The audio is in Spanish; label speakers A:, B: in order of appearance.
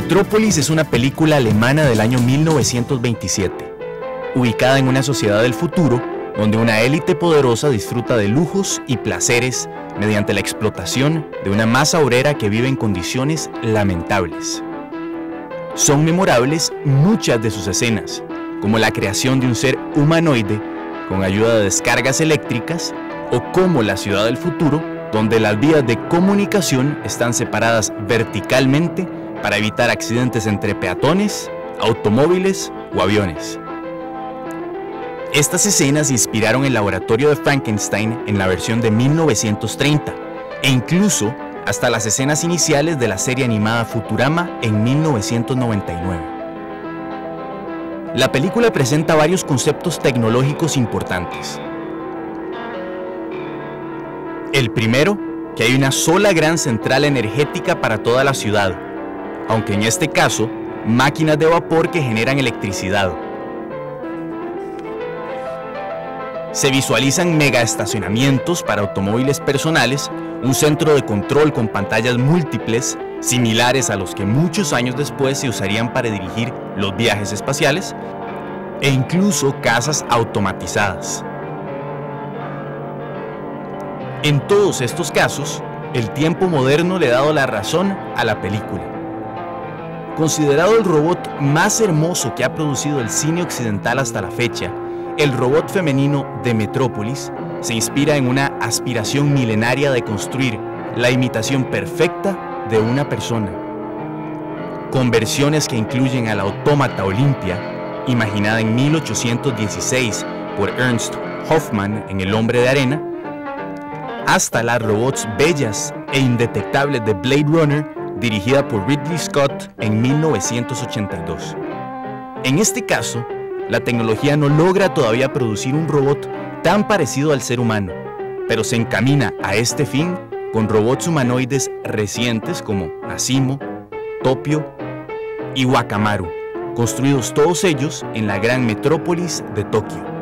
A: Metrópolis es una película alemana del año 1927, ubicada en una sociedad del futuro donde una élite poderosa disfruta de lujos y placeres mediante la explotación de una masa obrera que vive en condiciones lamentables. Son memorables muchas de sus escenas, como la creación de un ser humanoide con ayuda de descargas eléctricas o como la ciudad del futuro, donde las vías de comunicación están separadas verticalmente para evitar accidentes entre peatones, automóviles o aviones. Estas escenas inspiraron el laboratorio de Frankenstein en la versión de 1930 e incluso hasta las escenas iniciales de la serie animada Futurama en 1999. La película presenta varios conceptos tecnológicos importantes. El primero, que hay una sola gran central energética para toda la ciudad, aunque en este caso, máquinas de vapor que generan electricidad. Se visualizan mega estacionamientos para automóviles personales, un centro de control con pantallas múltiples, similares a los que muchos años después se usarían para dirigir los viajes espaciales, e incluso casas automatizadas. En todos estos casos, el tiempo moderno le ha dado la razón a la película. Considerado el robot más hermoso que ha producido el cine occidental hasta la fecha, el robot femenino de Metrópolis se inspira en una aspiración milenaria de construir la imitación perfecta de una persona. Con versiones que incluyen a la autómata Olimpia, imaginada en 1816 por Ernst Hoffmann en El hombre de arena, hasta las robots bellas e indetectables de Blade Runner dirigida por Ridley Scott en 1982. En este caso, la tecnología no logra todavía producir un robot tan parecido al ser humano, pero se encamina a este fin con robots humanoides recientes como Asimo, Topio y Wakamaru, construidos todos ellos en la gran metrópolis de Tokio.